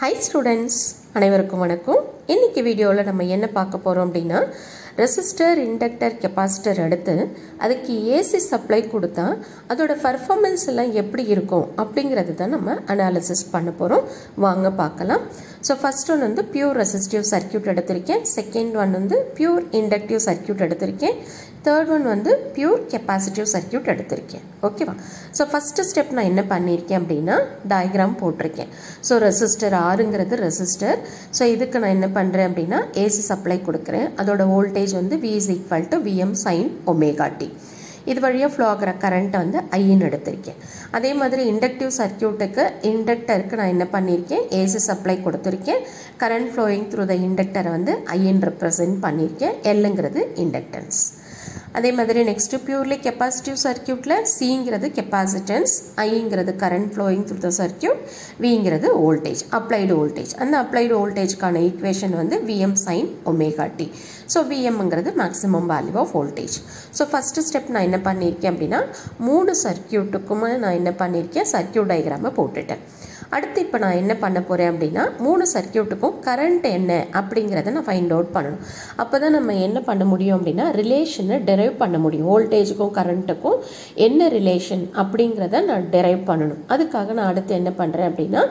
High students அனைவருக்கும் வணக்கம். இன்னைக்கு வீடியோவில் நம்ம என்ன பார்க்க போகிறோம் அப்படின்னா ரெசிஸ்டர் இண்டக்டர் கெப்பாசிட்டர் எடுத்து அதுக்கு ஏசி சப்ளை கொடுத்தா அதோட பர்ஃபார்மன்ஸ் எல்லாம் எப்படி இருக்கும் அப்படிங்கிறது தான் நம்ம அனாலிசிஸ் பண்ண போகிறோம் வாங்க பார்க்கலாம். ஸோ ஃபஸ்ட் ஒன் வந்து பியூர் ரெசிஸ்டிவ் சர்க்கியூட் எடுத்திருக்கேன். செகண்ட் ஒன் வந்து பியூர் இண்டக்டிவ் சர்க்கியூட் எடுத்திருக்கேன். தேர்ட் ஒன் வந்து பியூர் கெப்பாசிட்டிவ் சர்க்கியூட் எடுத்திருக்கேன். ஓகேவா ஸோ ஃபஸ்ட்டு ஸ்டெப் நான் என்ன பண்ணியிருக்கேன் அப்படின்னா டயக்ராம் போட்டிருக்கேன். ஸோ ரெசிஸ்டர் ஆறுங்கிறது ரெசிஸ்டர் ஸோ இதுக்கு நான் என்ன பண்ணுறேன் அப்படின்னா ஏசி சப்ளை கொடுக்குறேன். அதோட வோல்டேஜ் வந்து V is equal to V M sine omega t இது வழியாக ஃப்ளோ ஆகிற கரண்ட்டை வந்து ஐன்னு எடுத்திருக்கேன். அதே மாதிரி இண்டக்டிவ் சர்க்கியூட்டுக்கு இண்டக்டருக்கு நான் என்ன பண்ணியிருக்கேன் ஏசி சப்ளை கொடுத்துருக்கேன். கரண்ட் ஃப்ளோயிங் த்ரூ த இண்டக்டரை வந்து ஐஎன் ரெப்ரசன்ட் பண்ணியிருக்கேன் எல்லுங்கிறது இண்டக்டன்ஸ் அதே மாதிரி நெக்ஸ்ட்டு பியூர்லி கெப்பாசிட்டிவ் சர்க்கியூட்டில் சிங்கிறது capacitance ஐங்கிறது current flowing through the circuit விங்கிறது voltage applied voltage அந்த அப்ளைடு வோல்டேஜ்க்கான ஈக்குவேஷன் வந்து V M sine omega t so விஎம்ங்கிறது maximum value of voltage so first step நான் என்ன பண்ணியிருக்கேன் அப்படின்னா மூணு சர்க்கியூட்டுக்குமே நான் என்ன பண்ணியிருக்கேன் சர்க்கியூட் டயக்ராமை போட்டுட்டேன். அடுத்து இப்போ நான் என்ன பண்ண போகிறேன் அப்படின்னா மூணு சர்க்கியூட்டுக்கும் கரண்ட் என்ன அப்படிங்கிறத நான் ஃபைண்ட் அவுட் பண்ணணும். அப்போ தான் நம்ம என்ன பண்ண முடியும் அப்படின்னா ரிலேஷனை டெரைவ் பண்ண முடியும். வோல்டேஜுக்கும் கரண்ட்டுக்கும் என்ன ரிலேஷன் அப்படிங்கிறத நான் டெரைவ் பண்ணணும். அதுக்காக நான் அடுத்து என்ன பண்ணுறேன் அப்படின்னா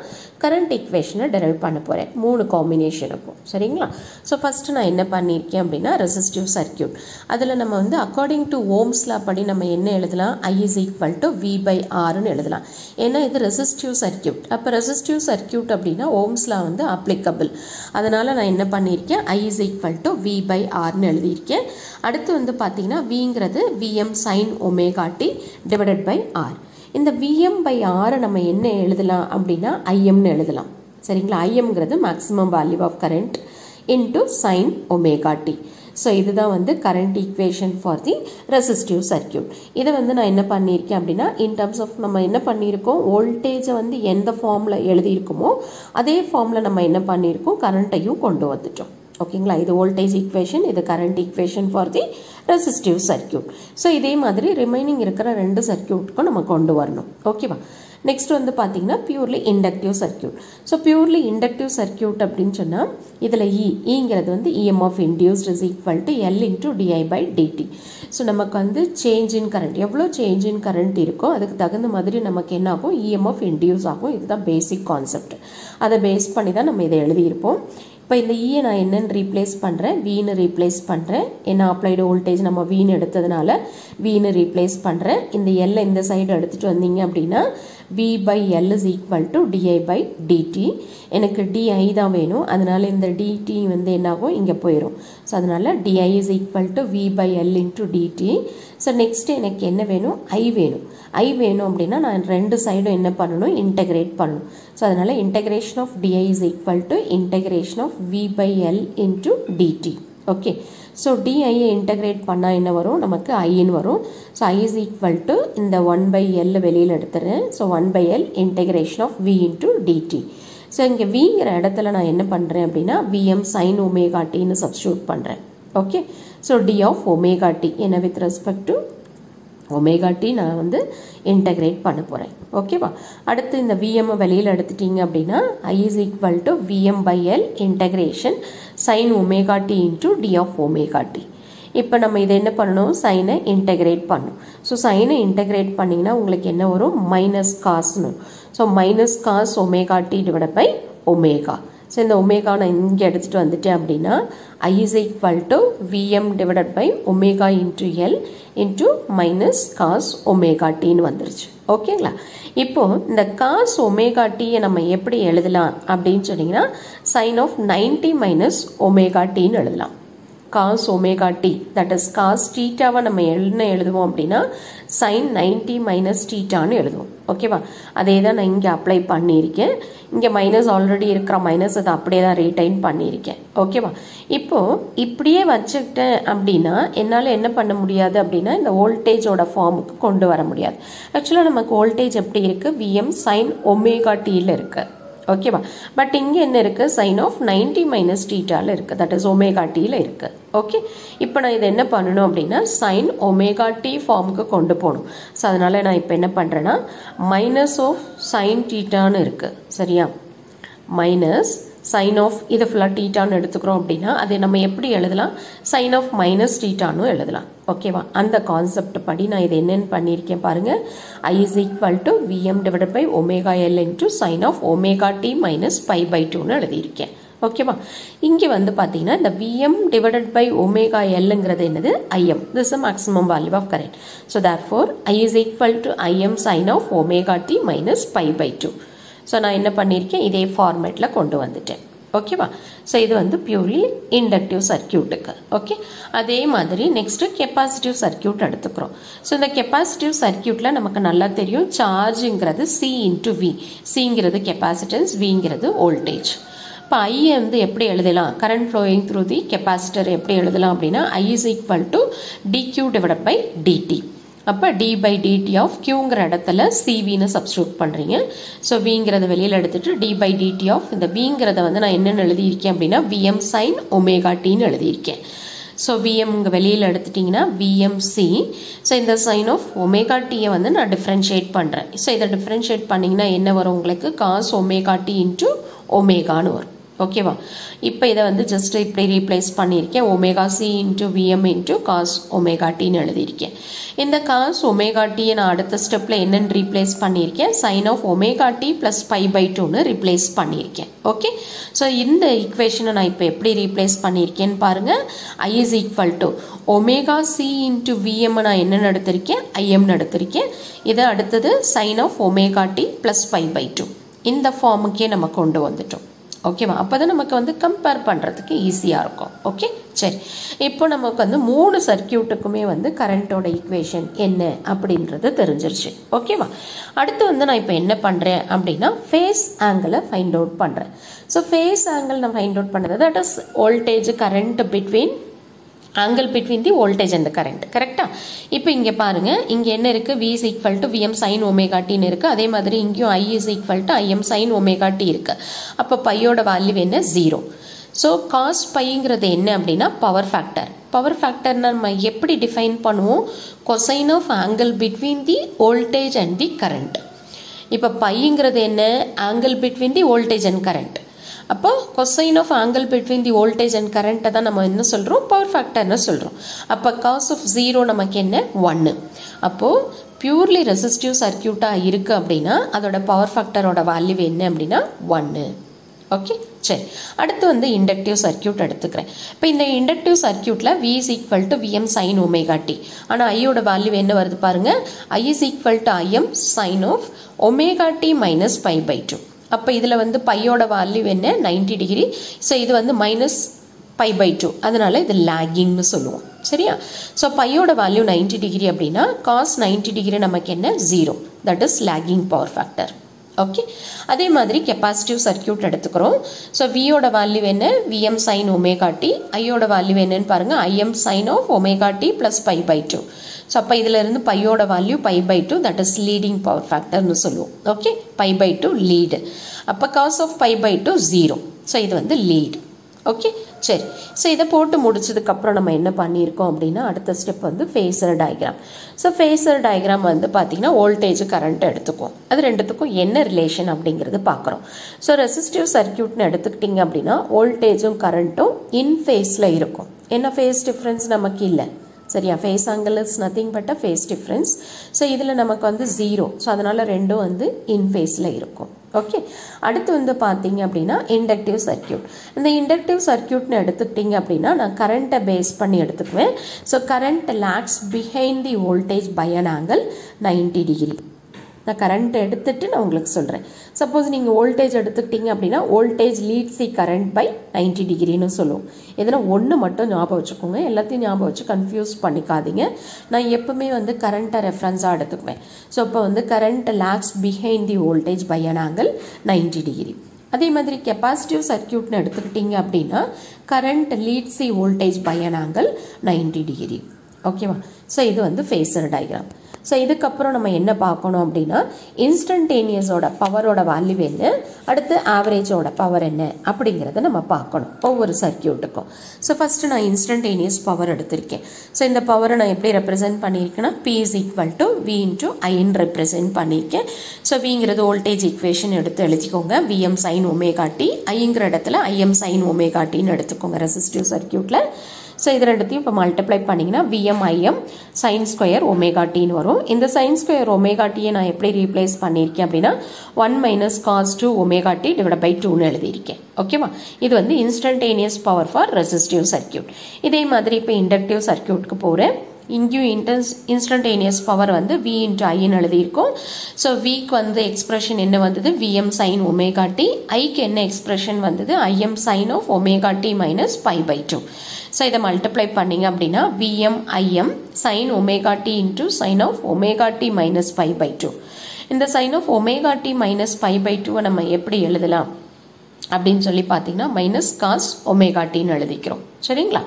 கரண்ட் இக்குவேஷனை டெரைவ் பண்ண போகிறேன் மூணு காம்பினேஷனுக்கும் சரிங்களா? ஸோ ஃபஸ்ட்டு நான் என்ன பண்ணியிருக்கேன் அப்படின்னா ரெசிஸ்டிவ் சர்க்கியூட் அதில் நம்ம வந்து அக்கார்டிங் டு ஓம்ஸில் படி நம்ம என்ன எழுதலாம்? I is equal to V by ஆர்னு எழுதலாம். ஏன்னா இது ரெசிஸ்டிவ் சர்க்கியூட் அப்போ ரெசிஸ்டிவ் சர்க்கியூட் அப்படின்னா ஓம்ஸில் வந்து அப்ளிகபிள் அதனால் நான் என்ன பண்ணியிருக்கேன்? I is equal to V by ஆர்னு எழுதியிருக்கேன். அடுத்து வந்து பார்த்தீங்கன்னா விங்கிறது V M sine omega t divided by R இந்த விஎம் பை ஆரை நம்ம என்ன எழுதலாம் அப்படின்னா ஐஎம்னு எழுதலாம். சரிங்களா? ஐஎம்ங்கிறது maximum value of current into sine omega t so இதுதான் வந்து current equation for the resistive circuit இதை வந்து நான் என்ன பண்ணியிருக்கேன் அப்படின்னா இன் டர்ம்ஸ் ஆஃப் நம்ம என்ன பண்ணியிருக்கோம் வோல்டேஜை வந்து எந்த ஃபார்மில் எழுதியிருக்கோமோ அதே ஃபார்மில் நம்ம என்ன பண்ணியிருக்கோம் கரண்ட்டையும் கொண்டு வந்துட்டோம். ஓகேங்களா? இது வோல்டேஜ் ஈக்குவேஷன் இது current equation for the resistive circuit so இதே மாதிரி ரிமைனிங் இருக்கிற ரெண்டு சர்க்கியூட்டுக்கும் நம்ம கொண்டு வரணும். ஓகேவா? நெக்ஸ்ட் வந்து பார்த்தீங்கன்னா purely inductive circuit so purely inductive circuit அப்படின்னு சொன்னால் இதில் இ e, இங்கிறது வந்து EM of induced is equal to L into DI by DT so நமக்கு வந்து சேஞ்ச் இன் கரண்ட் எவ்வளோ சேஞ்ச் இன் கரண்ட் இருக்கோ அதுக்கு தகுந்த மாதிரி நமக்கு என்ன ஆகும் இஎம் ஆஃப் இன்டியூஸ் ஆகும். இதுதான் பேசிக் கான்செப்ட் அதை பேஸ் பண்ணி தான் நம்ம இதை எழுதியிருப்போம். இப்போ இந்த e இயை நான் என்னென்னு ரீப்ளேஸ் பண்ணுறேன் வீணு ரீப்ளேஸ் பண்ணுறேன் என்ன அப்ளைடு வோல்டேஜ் நம்ம வீணு எடுத்ததுனால வீணு ரீப்ளேஸ் பண்ணுறேன் இந்த எல்லை இந்த சைடு எடுத்துகிட்டு வந்தீங்க அப்படின்னா V by L is equal to DI by DT எனக்கு டிஐ தான் வேணும். அதனால் இந்த டிடி வந்து என்னாகும்? இங்கே போயிடும் ஸோ அதனால் DI is equal to V by L into DT so next எனக்கு என்ன வேணும்? ஐ வேணும். ஐ வேணும் அப்படின்னா நான் ரெண்டு சைடும் என்ன பண்ணணும்? இன்டகிரேட் பண்ணணும். ஸோ அதனால் integration of DI is equal to integration of V by L into DT okay so டிஐயை integrate பண்ணால் என்ன வரும்? நமக்கு ஐன்னு வரும். So I is equal to இந்த ஒன் பை எல் வெளியில் எடுத்துறேன். So one by L integration of V into DT so இங்கே விங்கிற இடத்துல நான் என்ன பண்ணுறேன் அப்படின்னா விஎம் சைன் ஒமேகா டின்னு சப்ஸ்டியூட் பண்ணுறேன் okay so D of omega T என்ன with respect to omega T நான் வந்து இன்டகிரேட் பண்ண போகிறேன் ஓகேவா அடுத்து இந்த விஎம் வெளியில் எடுத்துட்டீங்க அப்படின்னா I is equal to VM by L integration sine omega T into D of omega T இப்போ நம்ம இதை என்ன பண்ணணும்? சைனை இன்டகிரேட் பண்ணணும். ஸோ சைனை இன்டகிரேட் பண்ணிங்கன்னா உங்களுக்கு என்ன வரும்? Minus காஸ்னு so minus cos omega T divide by omega so இந்த ஒமேகா நான் இங்கே எடுத்துகிட்டு வந்துட்டேன் அப்படின்னா I is equal to VM divided by omega into L into minus cos omega டின்னு வந்துருச்சு. ஓகேங்களா இப்போ இந்த காஸ் ஒமேகா டீயை நம்ம எப்படி எழுதலாம் அப்படின்னு சொன்னிங்கன்னா sine of ninety minus omega டீன்னு எழுதலாம். Cos omega T that is cos டீட்டாவை நம்ம என்ன எழுதுவோம் அப்படின்னா சைன் நைன்டி மைனஸ் டீட்டான்னு எழுதுவோம். ஓகேவா அதே தான் நான் இங்கே அப்ளை பண்ணியிருக்கேன். இங்கே மைனஸ் ஆல்ரெடி இருக்கிற மைனஸ் அதை அப்படியே தான் ரீடைன் பண்ணியிருக்கேன். ஓகேவா இப்போது இப்படியே வச்சுக்கிட்டேன் அப்படின்னா என்னால் என்ன பண்ண முடியாது அப்படின்னா இந்த வோல்டேஜோட ஃபார்முக்கு கொண்டு வர முடியாது. ஆக்சுவலாக நமக்கு வோல்டேஜ் எப்படி இருக்குது விஎம் சைன் ஒமேகா டியில் இருக்குது ஓகேவா பட் இங்கே என்ன இருக்குது சைன் ஆஃப் நைன்டி மைனஸ் டீட்டாவில் இருக்குது தட் இஸ் ஒமேகா டியில் இருக்குது ஓகே இப்போ நான் இதை என்ன பண்ணணும் அப்படின்னா சைன் ஒமேகா டி ஃபார்முக்கு கொண்டு போகணும். ஸோ அதனால் நான் இப்போ என்ன பண்ணுறேன்னா மைனஸ் ஆஃப் சைன் டீட்டான்னு இருக்குது சரியா? மைனஸ் சைன் ஆஃப் இதை ஃபுல்லாக டீட்டான்னு எடுத்துக்கிறோம் அப்படின்னா அதை நம்ம எப்படி எழுதலாம்? சைன் ஆஃப் மைனஸ் டீட்டான்னு எழுதலாம். ஓகேவா அந்த கான்செப்ட் படி நான் இது என்னென்னு பண்ணியிருக்கேன் பாருங்கள் I is equal to VM divide by omega L into sine of omega T minus pi by டூன்னு எழுதியிருக்கேன். ஓகேவா இங்கே வந்து பார்த்தீங்கன்னா இந்த விஎம் டிவைடட் பை ஒமேகா எல்லுங்கிறது என்னது? IM this uh maximum value of current so therefore I is equal to IM sine of omega T minus pi by two so நான் என்ன பண்ணியிருக்கேன் இதே ஃபார்மேட்டில் கொண்டு வந்துட்டேன். ஓகேவா ஸோ இது வந்து பியூர்லி இண்டக்டிவ் சர்க்கியூட்டுக்கு ஓகே அதே மாதிரி நெக்ஸ்ட்டு கெப்பாசிட்டிவ் சர்க்கியூட் எடுத்துக்கிறோம். ஸோ இந்த கெப்பாசிட்டிவ் சர்க்கியூட்டில் நமக்கு நல்லா தெரியும் சார்ஜுங்கிறது சி இன்ட்டு வி சிங்கிறது கெப்பாசிட்டன்ஸ் விங்கிறது வோல்டேஜ் இப்போ ஐ வந்து எப்படி எழுதலாம்? Current flowing through the capacitor எப்படி எழுதலாம் அப்படின்னா I is equal to DQ divide by DT அப்போ டி பை டிடி ஆஃப் கியூங்கிற இடத்துல சிவின்னு சப்ஸ்டியூட் பண்ணுறீங்க ஸோ விங்கிறத வெளியில் எடுத்துட்டு டி பை டிடி ஆஃப் இந்த விங்கிறத வந்து நான் என்னென்னு எழுதியிருக்கேன் அப்படின்னா விஎம் சைன் ஒமேகா டின்னு எழுதியிருக்கேன். ஸோ விஎம் இங்கே வெளியில் எடுத்துட்டிங்கன்னா விஎம்சி ஸோ இந்த சைன் ஆஃப் ஒமேகா டியை வந்து நான் டிஃப்ரென்ஷியேட் பண்ணுறேன் ஸோ இதை டிஃப்ரென்ஷியேட் பண்ணிங்கன்னா என்ன வரும் உங்களுக்கு? காஸ் ஒமேகா டி இன்ட்டு ஒமேகான்னு வரும். ஓகேவா இப்போ இதை வந்து ஜஸ்ட் இப்படி ரீப்ளேஸ் பண்ணியிருக்கேன். Omega C into VM into cos omega டின்னு எழுதியிருக்கேன். இந்த காஸ் ஒமேகா டியை நான் அடுத்த ஸ்டெப்பில் என்னென்னு ரீப்ளேஸ் பண்ணியிருக்கேன். Sine of omega T plus pi by டூன்னு ரீப்ளேஸ் பண்ணியிருக்கேன். ஓகே ஸோ இந்த ஈக்குவேஷனை நான் இப்போ எப்படி ரீப்ளேஸ் பண்ணியிருக்கேன்னு பாருங்கள் I is equal to omega C into VM நான் என்னென்னு எடுத்திருக்கேன்? ஐஎம்னு எடுத்திருக்கேன். இதை அடுத்தது sine of omega T plus pi by two இந்த ஃபார்முக்கே நம்ம கொண்டு வந்துட்டோம். ஓகேவா அப்போ தான் நமக்கு வந்து கம்பேர் பண்ணுறதுக்கு ஈஸியாக இருக்கும். ஓகே சரி. இப்போ நமக்கு வந்து மூணு சர்க்கியூட்டுக்குமே வந்து கரண்ட்டோட ஈக்குவேஷன் என்ன அப்படின்றது தெரிஞ்சிருச்சு. ஓகேவா அடுத்து வந்து நான் இப்போ என்ன பண்ணுறேன் அப்படின்னா ஃபேஸ் ஆங்கிளை ஃபைண்ட் அவுட் பண்ணுறேன் ஸோ ஃபேஸ் ஆங்கிள் நான் ஃபைண்ட் அவுட் பண்ணுறது that is voltage current between angle between the voltage and current கரெக்டாக இப்போ இங்கே பாருங்கள் இங்கே என்ன இருக்குது V is equal to VM sine ஒமேகாட்டின்னு இருக்குது அதே மாதிரி இங்கேயும் I is equal to IM sine omega T இருக்குது அப்போ பையோட வேல்யூ என்ன? ஜீரோ ஸோ காஸ் பைங்கிறது என்ன அப்படின்னா பவர் ஃபேக்டர் பவர் ஃபேக்டர் நம்ம எப்படி டிஃபைன் பண்ணுவோம்? Cosine of angle between the voltage and the current இப்போ பைங்கிறது என்ன? Angle between the voltage and current அப்போ cosine of angle between the voltage and கரண்ட்டை தான் நம்ம என்ன சொல்கிறோம் பவர் ஃபேக்டர்னு சொல்கிறோம் அப்போ காஸ் ஆஃப் ஜீரோ நமக்கு என்ன? ஒன்று அப்போது பியூர்லி ரெசிஸ்டிவ் சர்க்கியூட்டாக இருக்குது அப்படின்னா அதோட பவர் ஃபேக்டரோட வேல்யூ என்ன அப்படின்னா ஒன்று ஓகே சரி. அடுத்து வந்து இண்டக்டிவ் சர்க்கியூட் எடுத்துக்கிறேன். இப்போ இந்த inductive சர்க்கியூட்டில் V is equal to VM sine omega T ஆனால் ஐயோட வேல்யூ என்ன வருது பாருங்கள் I is equal to IM sine of omega T minus pi by two அப்போ இதில் வந்து பையோட வேல்யூ என்ன? நைன்டி டிகிரி ஸோ இது வந்து மைனஸ் பை பை டூ அதனால் இது லேகிங்னு சொல்லுவோம். சரியா? ஸோ பையோட வேல்யூ நைன்டி டிகிரி அப்படின்னா காஸ் நைன்டி டிகிரி நமக்கு என்ன? Zero that is lagging power factor okay அதே மாதிரி கெப்பாசிட்டிவ் சர்க்கியூட் எடுத்துக்கிறோம். ஸோ வியோட வேல்யூ என்ன? விஎம் சைன் ஒமேகா டி ஐயோட வேல்யூ என்னன்னு பாருங்கள் IM sine of omega T plus pi by two so அப்போ இதில் இருந்து பையோட value pi by two that is leading power ஃபேக்டர்னு சொல்லுவோம். Okay pi by two lead அப்போ cos of pi by two zero so இது வந்து லீடு ஓகே சரி. So இதை போட்டு முடிச்சதுக்கப்புறம் நம்ம என்ன பண்ணியிருக்கோம் அப்படின்னா அடுத்த ஸ்டெப் வந்து phasor diagram so phasor diagram வந்து பார்த்திங்கன்னா வோல்டேஜ் கரண்ட் எடுத்துக்கும் அது ரெண்டுத்துக்கும் என்ன ரிலேஷன் அப்படிங்கிறது பார்க்குறோம் ஸோ ரெசிஸ்டிவ் சர்க்கியூட்னு எடுத்துக்கிட்டிங்க அப்படின்னா வோல்டேஜும் கரண்ட்டும் இன் ஃபேஸில் இருக்கும். என்ன ஃபேஸ் டிஃப்ரென்ஸ் நமக்கு இல்லை? சரியா? Phase angle is nothing but uh phase difference so இதில் நமக்கு வந்து ஜீரோ ஸோ அதனால் ரெண்டும் வந்து இன் ஃபேஸில் இருக்கும். ஓகே அடுத்து வந்து பார்த்தீங்க அப்படின்னா இண்டக்டிவ் சர்க்கியூட் இந்த இண்டக்டிவ் சர்க்கியூட்னு எடுத்துக்கிட்டிங்க அப்படின்னா நான் கரண்ட்டை பேஸ் பண்ணி எடுத்துக்குவேன். So current lags behind the voltage by an angle ninety degree நான் கரண்ட் எடுத்துட்டு நான் உங்களுக்கு சொல்கிறேன் சப்போஸ் நீங்கள் வோல்டேஜ் எடுத்துக்கிட்டீங்க அப்படின்னா voltage lead C current by ninety டிகிரின்னு சொல்லுவோம். எதனா ஒன்று மட்டும் ஞாபகம் வச்சுக்கோங்க. எல்லாத்தையும் ஞாபகம் வச்சு கன்ஃபியூஸ் பண்ணிக்காதீங்க. நான் எப்பவுமே வந்து கரண்ட்டை ரெஃபரன்ஸாக எடுத்துக்குவேன். ஸோ இப்போ வந்து current lags behind the voltage by an angle ninety degree அதே மாதிரி கெப்பாசிட்டிவ் சர்க்கியூட்னு எடுத்துக்கிட்டீங்க அப்படின்னா current leads C voltage by an angle ninety degree ஓகேவா ஸோ இது வந்து ஃபேஸர் டயக்ராம் ஸோ இதுக்கப்புறம் நம்ம என்ன பார்க்கணும் அப்படின்னா இன்ஸ்டன்டேனியஸோட பவரோட வேல்யூ என்ன? அடுத்து ஆவரேஜோட பவர் என்ன? அப்படிங்கிறத நம்ம பார்க்கணும். ஒவ்வொரு சர்க்கியூட்டுக்கும் ஸோ ஃபஸ்ட்டு நான் இன்ஸ்டன்டேனியஸ் பவர் எடுத்திருக்கேன். ஸோ இந்த பவரை நான் எப்படி ரெப்ரசென்ட் பண்ணியிருக்கேன்னா P is equal to V into Jan represent பண்ணியிருக்கேன். ஸோ விங்கிறது வோல்டேஜ் ஈக்குவேஷன் எடுத்து எழுதிக்கோங்க. விஎம் சைன் ஒமேகா ஐங்கிற இடத்துல ஐஎம் சைன் ஒமேகா எடுத்துக்கோங்க ரெசிஸ்டிவ் சர்க்கியூட்டில் ஸோ இது ரெண்டுத்தையும் இப்போ மல்டிப்ளை பண்ணிங்கன்னா VM IM sine square omega டின்னு வரும். இந்த சைன் ஸ்கொயர் ஒமேகா டியை நான் எப்படி ரீப்ளேஸ் பண்ணியிருக்கேன் அப்படின்னா one minus cos two omega T divide by டூன்னு எழுதியிருக்கேன். ஓகேவா இது வந்து instantaneous power for resistive circuit இதே மாதிரி இப்போ இண்டக்டிவ் சர்க்கியூட்க்கு போகிறேன் இங்கேயும் இன்டன்ஸ் இன்ஸ்டன்டேனியஸ் பவர் வந்து வி இன்ட்டு ஐன்னு எழுதியிருக்கோம். ஸோ விக்கு வந்து எக்ஸ்பிரஷன் என்ன வந்தது? விஎம் சைன் ஒமேகா டி ஐக்கு என்ன எக்ஸ்பிரஷன் வந்தது? IM sine of omega T minus pi by two so இதை மல்டிப்ளை பண்ணிங்க அப்படின்னா VM IM sine omega T into sine of omega T minus pi by two இந்த sine of omega T minus pi by டூவை நம்ம எப்படி எழுதலாம்? அப்படின்னு சொல்லி பார்த்தீங்கன்னா மைனஸ் காஸ் ஒமேகாட்டின்னு எழுதிக்கிறோம். சரிங்களா?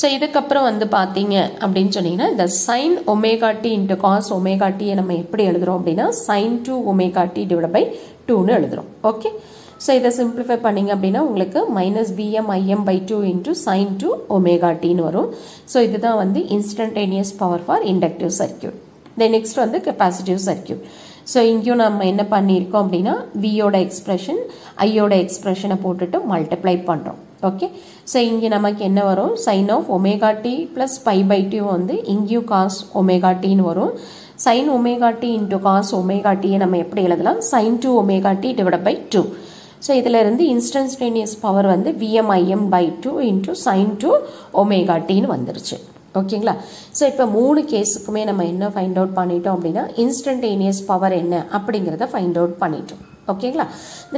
ஸோ இதுக்கப்புறம் வந்து பார்த்தீங்க அப்படின்னு சொன்னீங்கன்னா இந்த sine omega T into cos ஒமேகாட்டியை நம்ம எப்படி எழுதுறோம் அப்படின்னா sine two omega T divide by டூன்னு எழுதுறோம். ஓகே ஸோ இதை சிம்பிளிஃபை பண்ணிங்க அப்படின்னா உங்களுக்கு minus PM IM by two into sine two omega டின்னு வரும். ஸோ இதுதான் வந்து instantaneous power for inductive circuit then next வந்து கெப்பாசிட்டிவ் சர்க்கியூட் ஸோ இங்கேயும் நம்ம என்ன பண்ணியிருக்கோம் அப்படின்னா வியோட எக்ஸ்ப்ரெஷன் ஐயோட எக்ஸ்ப்ரெஷனை போட்டுட்டு மல்டிப்ளை பண்ணுறோம் ஓகே ஸோ இங்கே நமக்கு என்ன வரும்? Sine of omega T plus pi by two வந்து இங்கேயும் காஸ் ஒமேகா டின்னு வரும். Sine omega T into cos omega டியை நம்ம எப்படி எழுதலாம்? Sine two omega T divide by two so இதில் இருந்து இன்ஸ்டன்டேனியஸ் பவர் வந்து VM IM by two into sine two omega டின்னு வந்துருச்சு. ஓகேங்களா? ஸோ இப்போ மூணு கேஸுக்குமே நம்ம என்ன ஃபைண்ட் அவுட் பண்ணிட்டோம் அப்படின்னா இன்ஸ்டன்டேனியஸ் பவர் என்ன அப்படிங்கிறத ஃபைண்ட் அவுட் பண்ணிட்டோம். ஓகேங்களா?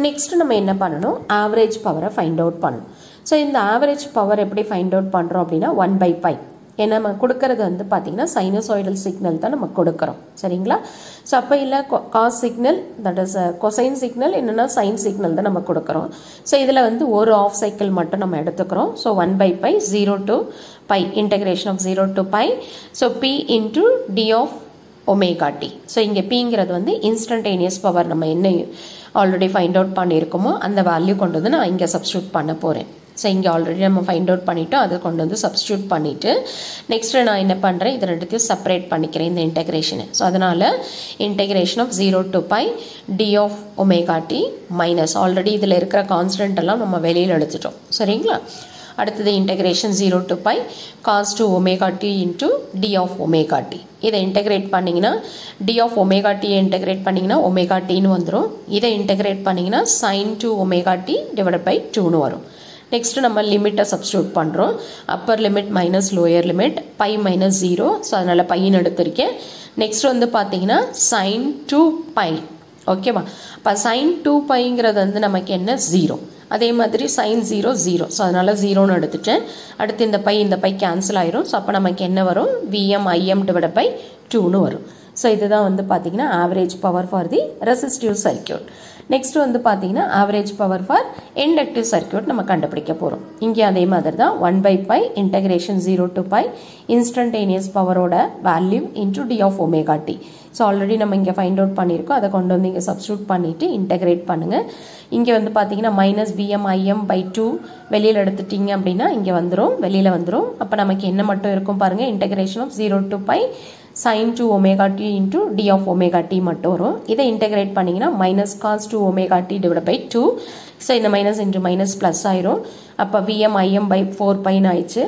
நெக்ஸ்ட் நம்ம என்ன பண்ணணும்? ஆவரேஜ் பவரை ஃபைண்ட் அவுட் பண்ணணும். ஸோ இந்த ஆவரேஜ் பவர் எப்படி ஃபைண்ட் அவுட் பண்ணுறோம் அப்படின்னா ஒன் பை பை ஏன்னா நம்ம கொடுக்கறது வந்து பார்த்திங்கன்னா சைனசாய்டல் சிக்னல் தான் நம்ம கொடுக்குறோம். சரிங்களா? ஸோ அப்போ இல்லை cos signal that is cosine signal என்னென்னா சைன் சிக்னல் தான் நம்ம கொடுக்குறோம். ஸோ இதில் வந்து ஒரு ஆஃப் சைக்கிள் மட்டும் நம்ம எடுத்துக்கிறோம். So one by pi zero to pi integration of zero to pi so P into D of omega T so இங்கே பிங்கிறது வந்து இன்ஸ்டன்டேனியஸ் பவர் நம்ம என்ன ஆல்ரெடி ஃபைண்ட் அவுட் பண்ணியிருக்கோமோ அந்த வேல்யூ கொண்டு வந்து நான் இங்கே சப்ஸ்டியூட் பண்ண போகிறேன் ஸோ இங்கே ஆல்ரெடி நம்ம ஃபைண்ட் அவுட் பண்ணிவிட்டோம் அதை கொண்டு வந்து சப்ஸ்டியூட் பண்ணிவிட்டு நெக்ஸ்ட்டு நான் என்ன பண்ணுறேன் இது ரெண்டுத்தையும் செப்பரேட் பண்ணிக்கிறேன் இந்த இன்டெகிரேஷனை ஸோ அதனால் integration of zero to pi D of omega T minus already இதில் இருக்கிற கான்ஸ்டன்ட் எல்லாம் நம்ம வெளியில் எடுத்துட்டோம். சரிங்களா? அடுத்தது integration zero to pi cos two omega T into D of omega T இதை இன்டெகிரேட் பண்ணிங்கன்னா டி ஆஃப் ஒமேகா டியை இன்டெகிரேட் பண்ணிங்கன்னா ஒமேகா டின்னு வந்துடும் இதை இன்டெகிரேட் பண்ணிங்கன்னா sine two omega T divide by டூன்னு வரும். நெக்ஸ்ட்டு நம்ம லிமிட்டை சப்ஸ்டியூட் பண்ணுறோம் upper limit minus lower limit pi minus zero so அதனால் பையன் எடுத்திருக்கேன். நெக்ஸ்ட் வந்து பார்த்தீங்கன்னா சைன் டூ பை ஓகேவா இப்போ சைன் டூ பைங்கிறது வந்து நமக்கு என்ன? ஜீரோ அதே மாதிரி சைன் ஜீரோ ஜீரோ ஸோ அதனால் ஜீரோன்னு எடுத்துட்டேன். அடுத்து இந்த பை இந்த பை கேன்சல் ஆயிரும். ஸோ அப்போ நமக்கு என்ன வரும்? விஎம் ஐஎம் டிவைட் பை டூன்னு வரும். ஸோ இதுதான் வந்து பார்த்தீங்கன்னா average power for the resistive circuit next வந்து பார்த்தீங்கன்னா average power for inductive circuit நம்ம கண்டுபிடிக்க போகிறோம் இங்கே அதே மாதிரி தான் one by pi integration zero to pi instantaneous பவரோட value into d of omega t so already நம்ம இங்கே ஃபைண்ட் அவுட் பண்ணியிருக்கோம். அதை கொண்டு வந்து இங்கே சப்ஸ்டியூட் பண்ணிவிட்டு இன்டகிரேட் பண்ணுங்கள் இங்கே வந்து பார்த்தீங்கன்னா minus PM IM by two வெளியில் எடுத்துட்டீங்க அப்படின்னா இங்கே வந்துடும் வெளியில் வந்துடும் அப்போ நமக்கு என்ன மட்டும் இருக்கும் பாருங்கள் integration of zero to pi sine two omega t into d of omega t மட்டும் வரும். இதை இன்டெகிரேட் பண்ணிங்கன்னா minus cos two omega t divide by two so இந்த மைனஸ் இன்ட்டு மைனஸ் ப்ளஸ் ஆயிரும். அப்போ VM IM by four pi ஆயிடுச்சு.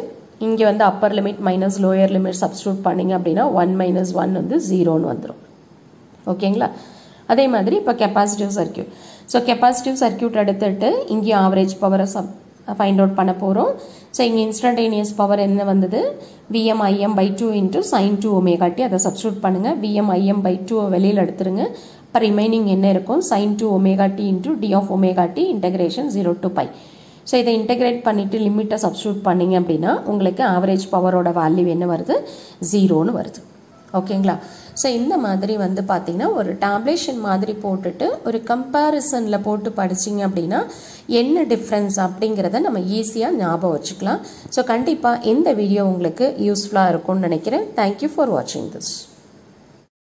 இங்கே வந்து upper limit minus lower limit substitute பண்ணிங்க அப்படின்னா ஒன் மைனஸ் ஒன் வந்து ஜீரோன்னு வந்துடும் ஓகேங்களா? அதே மாதிரி இப்போ capacitive circuit so capacitive circuit எடுத்துட்டு இங்கே ஆவரேஜ் பவரை சப் ஃபைண்ட் அவுட் பண்ண போகிறோம் ஸோ இங்கே இன்ஸ்டன்டேனியஸ் பவர் என்ன வந்தது? VM IM by two into sine two omega t அதை சப்ஸ்டியூட் பண்ணுங்கள் விஎம் ஐஎம் பை டூ வெளியில் எடுத்துருங்க. இப்போ ரிமைனிங் என்ன இருக்கும்? Sine two omega t into d of omega t integration zero to pi so இதை இன்டகிரேட் பண்ணிவிட்டு லிமிட்டை சப்ஸ்டியூட் பண்ணிங்க அப்படின்னா உங்களுக்கு ஆவரேஜ் பவரோட வேல்யூ என்ன வருது? ஜீரோன்னு வருது. ஓகேங்களா ஸோ இந்த மாதிரி வந்து பார்த்தீங்கன்னா ஒரு டேப்லேஷன் மாதிரி போட்டுட்டு ஒரு கம்பேரிசனில் போட்டு படிச்சிங்க அப்படின்னா என்ன டிஃப்ரென்ஸ் அப்படிங்கிறத நம்ம ஈஸியாக ஞாபகம் வச்சுக்கலாம். ஸோ கண்டிப்பாக இந்த வீடியோ உங்களுக்கு யூஸ்ஃபுல்லாக இருக்கும்னு நினைக்கிறேன். தேங்க்யூ ஃபார் வாட்சிங் திஸ்